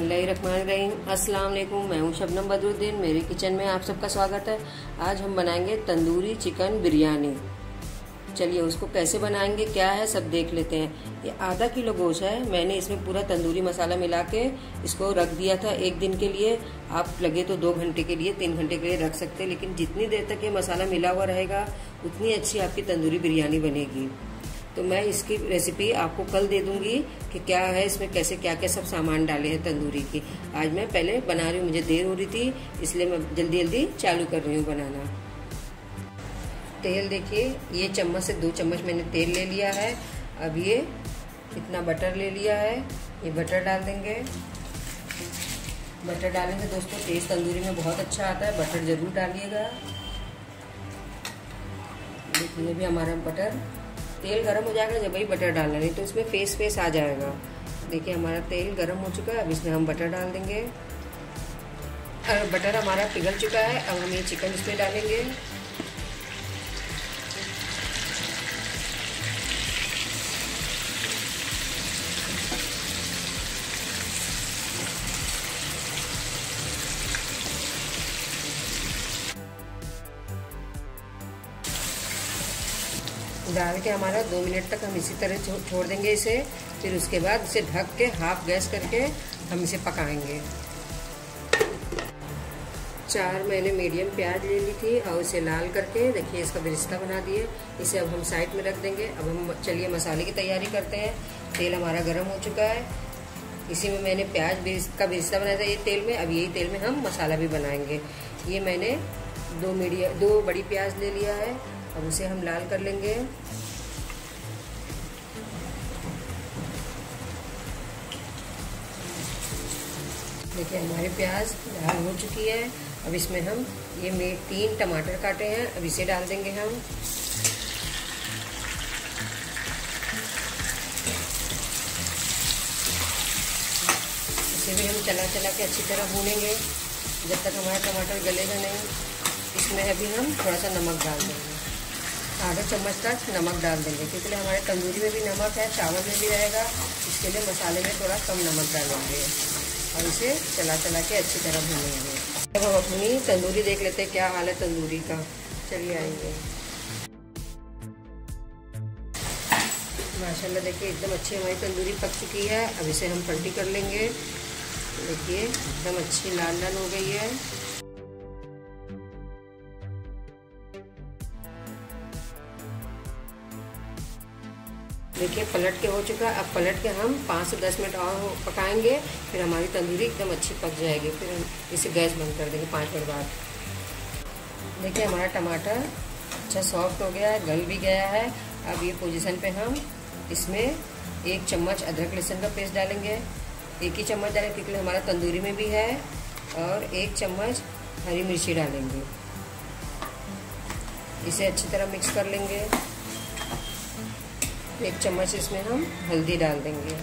अस्सलाम वालेकुम मैं हूँ शबनम बदरुद्दीन, मेरे किचन में आप सबका स्वागत है। आज हम बनाएँगे तंदूरी चिकन बिरयानी। चलिए, उसको कैसे बनाएँगे, क्या है, सब देख लेते हैं। ये आधा किलो गोश्त है, मैंने इसमें पूरा तंदूरी मसाला मिला के इसको रख दिया था एक दिन के लिए। आप लगे तो दो घंटे के लिए, तीन घंटे के लिए रख सकते हैं, लेकिन जितनी देर तक ये मसाला मिला हुआ रहेगा, उतनी अच्छी आपकी तंदूरी बिरयानी बनेगी। तो मैं इसकी रेसिपी आपको कल दे दूँगी कि क्या है, इसमें कैसे क्या क्या सब सामान डाले हैं तंदूरी की। आज मैं पहले बना रही हूँ, मुझे देर हो रही थी, इसलिए मैं जल्दी जल्दी चालू कर रही हूँ बनाना। तेल देखिए, ये चम्मच से दो चम्मच मैंने तेल ले लिया है। अब ये इतना बटर ले लिया है, ये बटर डाल देंगे। बटर डालेंगे दोस्तों टेस्ट तंदूरी में बहुत अच्छा आता है बटर ज़रूर डालिएगा। देखिए भी हमारा बटर तेल गर्म हो जाएगा, जब वही बटर डालना, नहीं तो इसमें फेस फेस आ जाएगा। देखिए, हमारा तेल गर्म हो चुका है, अब इसमें हम बटर डाल देंगे। और बटर हमारा पिघल चुका है, अब हम ये चिकन इसमें डालेंगे। डाल के हमारा दो मिनट तक हम इसी तरह छोड़ देंगे इसे, फिर उसके बाद इसे ढक के हाफ़ गैस करके हम इसे पकाएँगे। चार, मैंने मीडियम प्याज ले ली थी, और इसे लाल करके, देखिए इसका बिरिस्ता बना दिए। इसे अब हम साइड में रख देंगे। अब हम, चलिए मसाले की तैयारी करते हैं। तेल हमारा गर्म हो चुका है। इसी में मैंने प्याज का बिरिस्ता बनाया था, ये तेल में, अब यही तेल में हम मसाला भी बनाएँगे। ये मैंने दो मीडियम दो बड़ी प्याज ले लिया है, अब उसे हम लाल कर लेंगे। देखिए, हमारे प्याज लाल हो चुकी है। अब इसमें हम, ये तीन टमाटर काटे हैं, अब इसे डाल देंगे हम। इसे भी हम चला चला के अच्छी तरह भूनेंगे, जब तक हमारा टमाटर गलेगा नहीं। इसमें अभी हम थोड़ा सा नमक डाल देंगे। आधा चम्मच तक नमक डाल देंगे, क्योंकि हमारे तंदूरी में भी नमक है, चावल में भी रहेगा। इसके लिए मसाले में थोड़ा कम नमक डालेंगे। और इसे चला चला के अच्छी तरह भूनेंगे। अब हम अपनी तंदूरी देख लेते हैं, क्या हाल है तंदूरी का। चलिए आएँगे। माशाल्लाह, देखिए, एकदम अच्छी हमारी तंदूरी पक चुकी है। अब इसे हम पलटी कर लेंगे। देखिए, एकदम अच्छी लाल लाल हो गई है। देखिए, पलट के हो चुका है। अब पलट के हम पाँच से दस मिनट और पकाएँगे, फिर हमारी तंदूरी एकदम अच्छी पक जाएगी। फिर हम इसे गैस बंद कर देंगे पाँच मिनट बाद। देखिए, हमारा टमाटर अच्छा सॉफ्ट हो गया है, गल भी गया है। अब ये पोजीशन पे हम इसमें एक चम्मच अदरक लहसुन का पेस्ट डालेंगे। एक ही चम्मच डालेंगे क्योंकि हमारा तंदूरी में भी है, और एक चम्मच हरी मिर्ची डालेंगे। इसे अच्छी तरह मिक्स कर लेंगे। एक चम्मच इसमें हम हल्दी डाल देंगे।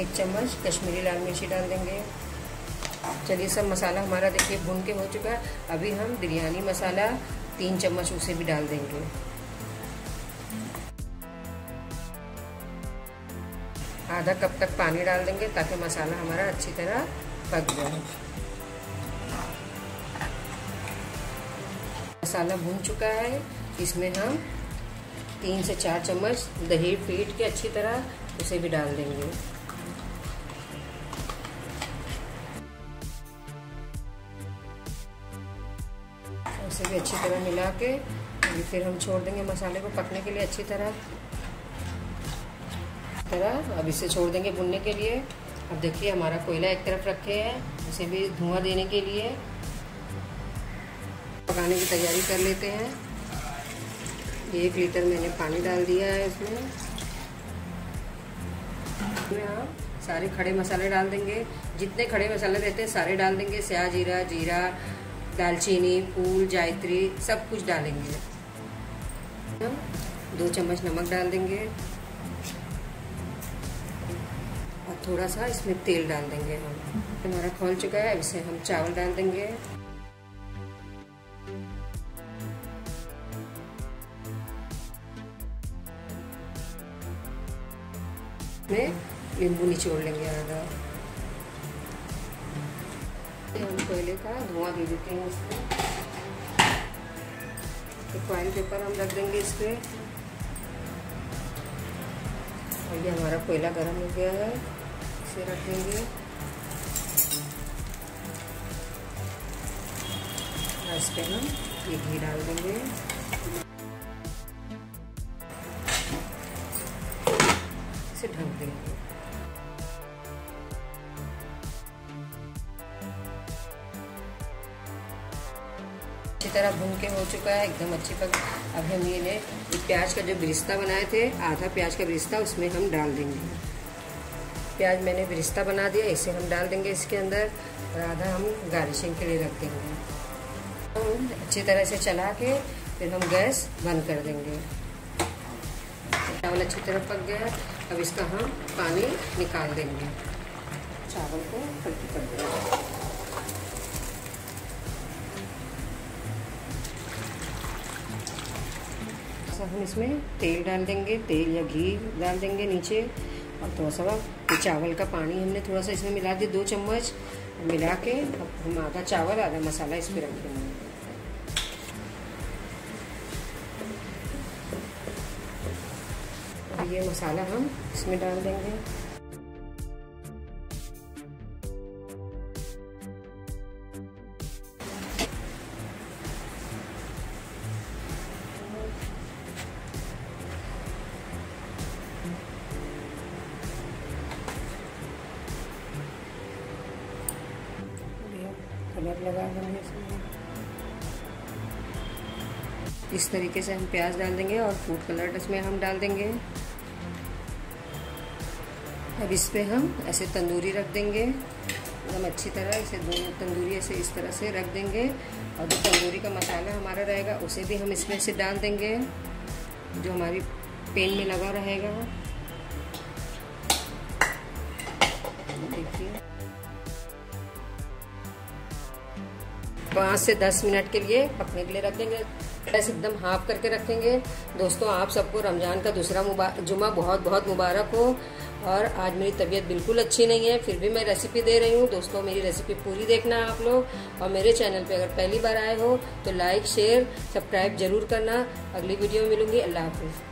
एक चम्मच कश्मीरी लाल मिर्ची डाल देंगे। चलिए, सब मसाला हमारा देखिए भून के हो चुका है। अभी हम बिरयानी मसाला तीन चम्मच उसे भी डाल देंगे। आधा कप तक पानी डाल देंगे ताकि मसाला हमारा अच्छी तरह पक जाए। मसाला भून चुका है। इसमें हम तीन से चार चम्मच दही पीट के अच्छी तरह उसे भी डाल देंगे। उसे भी अच्छी तरह मिला के फिर हम छोड़ देंगे मसाले को पकने के लिए अच्छी तरह। तरह, अब इसे छोड़ देंगे भुनने के लिए। अब देखिए, हमारा कोयला एक तरफ़ रखे है, उसे भी धुआँ देने के लिए। पकाने की तैयारी कर लेते हैं। एक लीटर मैंने पानी डाल दिया है इसमें। हम सारे खड़े मसाले डाल देंगे। जितने खड़े मसाले रहते हैं, सारे डाल देंगे। स्या जीरा जीरा, दालचीनी, फूल, जायत्री, सब कुछ डालेंगे। हम दो चम्मच नमक डाल देंगे। थोड़ा सा इसमें तेल डाल देंगे हम। हमारा खोल चुका है, इसे हम चावल डाल देंगे। में नींबू निचोड़ लेंगे आधा। हम कोयले का धुआँ दे देते हैं इसमें। तो फॉइल पेपर हम रख देंगे इस पर और ये हमारा कोयला गर्म हो गया है। इसे रख देंगे इस पर हम ये घी डाल देंगे इसे ढक देंगे अच्छी तरह भून के हो चुका है, एकदम अच्छी पक अब हम ये प्याज का जो ब्रिस्ता बनाए थे, आधा प्याज का ब्रिस्ता, उसमें हम डाल देंगे। प्याज मैंने बिरिस्ता बना दिया, इसे हम डाल देंगे इसके अंदर और आधा हम गार्निशिंग के लिए रख देंगे। तो अच्छी तरह से चला के फिर हम गैस बंद कर देंगे। चावल अच्छी तरह पक गया, अब इसका हम पानी निकाल देंगे। चावल को पलटी कर देंगे। हम इसमें तेल डाल देंगे, तेल या घी डाल देंगे नीचे और थोड़ा सा चावल का पानी हमने थोड़ा सा इसमें मिला दिया, दो चम्मच मिला के अब हम आधा चावल, आधा मसाला इसमें रख देंगे। ये मसाला हम इसमें डाल देंगे। कलर लगा देंगे इसमें इस तरीके से हम प्याज डाल देंगे और फ़ूड कलर इसमें हम डाल देंगे। अब इस पे हम ऐसे तंदूरी रख देंगे। एकदम अच्छी तरह इसे दोनों तंदूरी ऐसे इस तरह से रख देंगे। और जो तंदूरी का मसाला हमारा रहेगा, उसे भी हम इसमें से डाल देंगे। जो हमारी पेन में लगा रहेगा। पाँच से दस मिनट के लिए पकने के लिए रखेंगे। ऐसे एकदम हाफ़ करके रखेंगे। दोस्तों, आप सबको रमज़ान का दूसरा जुमा बहुत बहुत मुबारक हो। और आज मेरी तबीयत बिल्कुल अच्छी नहीं है, फिर भी मैं रेसिपी दे रही हूँ। दोस्तों, मेरी रेसिपी पूरी देखना आप लोग। और मेरे चैनल पे अगर पहली बार आए हो तो लाइक शेयर सब्सक्राइब ज़रूर करना। अगली वीडियो में मिलूँगी। अल्लाह हाफिज़।